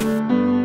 Música